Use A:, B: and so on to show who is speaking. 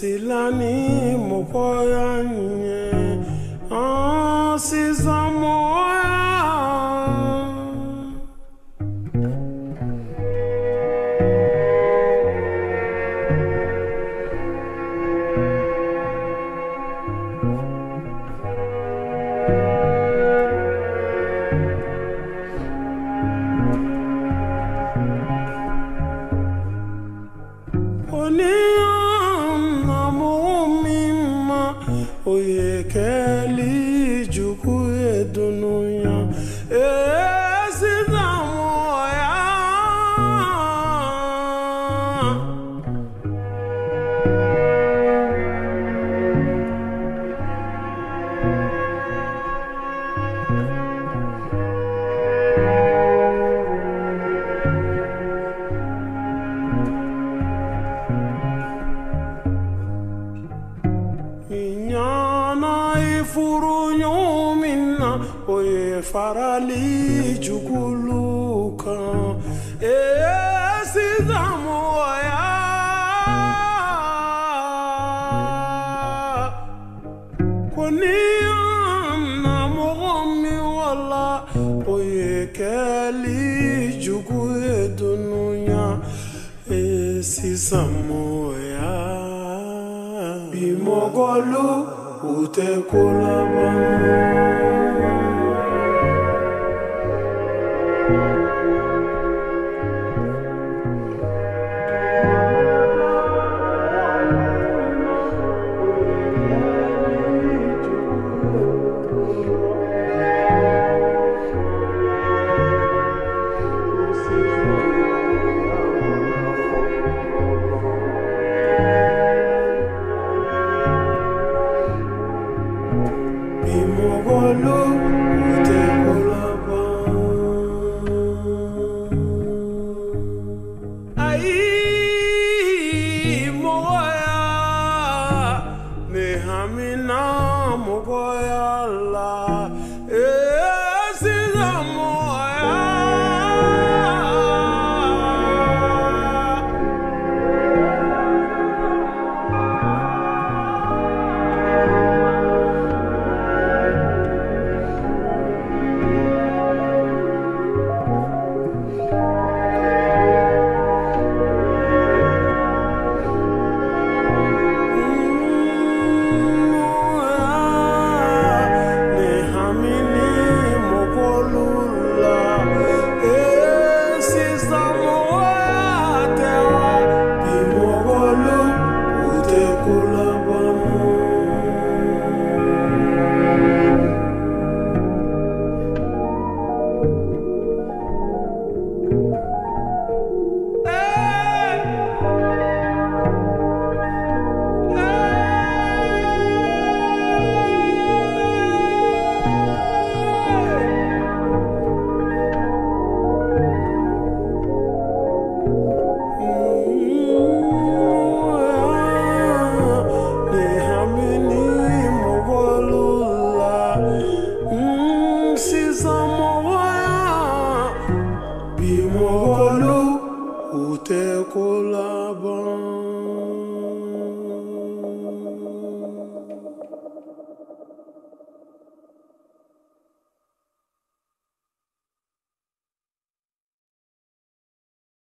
A: Silani mokoyanye Asiza moya. Oniona oyekeli juku edunuya esiza oye farali juguluka esiza moya koniana mogomi wala. Oye keli jugu edununya esiza moya bimogolu utekulaba bimogolu utekulaba ai moya mehamina mogoya la esiza o teu colabora.